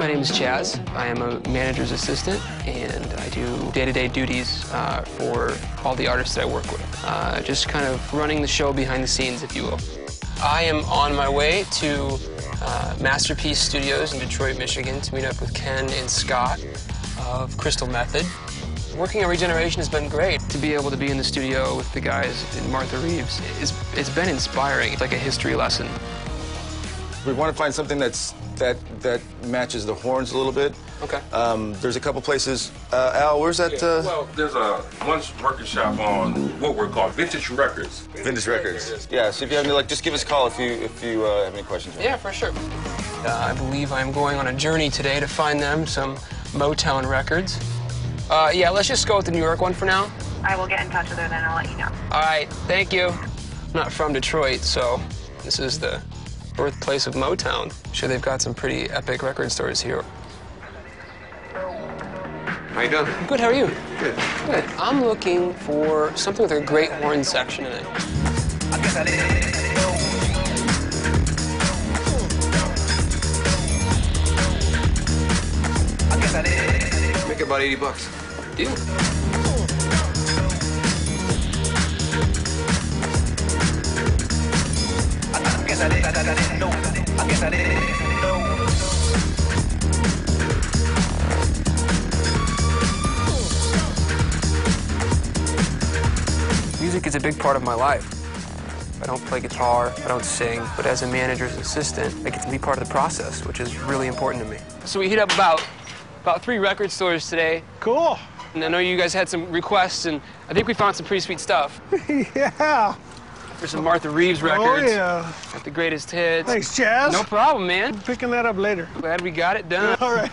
My name is Chaz. I am a manager's assistant and I do day-to-day -day duties uh, for all the artists that I work with. Uh, just kind of running the show behind the scenes, if you will. I am on my way to uh, Masterpiece Studios in Detroit, Michigan to meet up with Ken and Scott of Crystal Method. Working on Regeneration has been great. To be able to be in the studio with the guys in Martha Reeves, it's, it's been inspiring. It's like a history lesson we want to find something that's that that matches the horns a little bit. Okay. Um, there's a couple places. Uh, Al, where's that? Yeah, Uh, well, there's a one record shop on what we're called Vintage Records. Vintage Records. Yeah. So if you have any, like, just give us a call if you if you uh, have any questions. Yeah, for sure. Uh, I believe I'm going on a journey today to find them some Motown records. Uh, yeah, let's just go with the New York one for now. I will get in touch with her then. I'll let you know. All right, thank you. I'm not from Detroit, so this is the birthplace of Motown. Sure, they've got some pretty epic record stores here. How you doing? Good, how are you? Good. Good. I'm looking for something with a great horn section in it. Make it about 80 bucks. Deal. Music is a big part of my life. I don't play guitar, I don't sing, but as a manager's assistant, I get to be part of the process, which is really important to me. So we hit up about about three record stores today. Cool. And I know you guys had some requests, and I think we found some pretty sweet stuff. yeah. For some Martha Reeves oh, records. Oh, yeah. Got the greatest hits. Thanks, Chaz. No problem, man. Picking that up later. Glad we got it done. All right.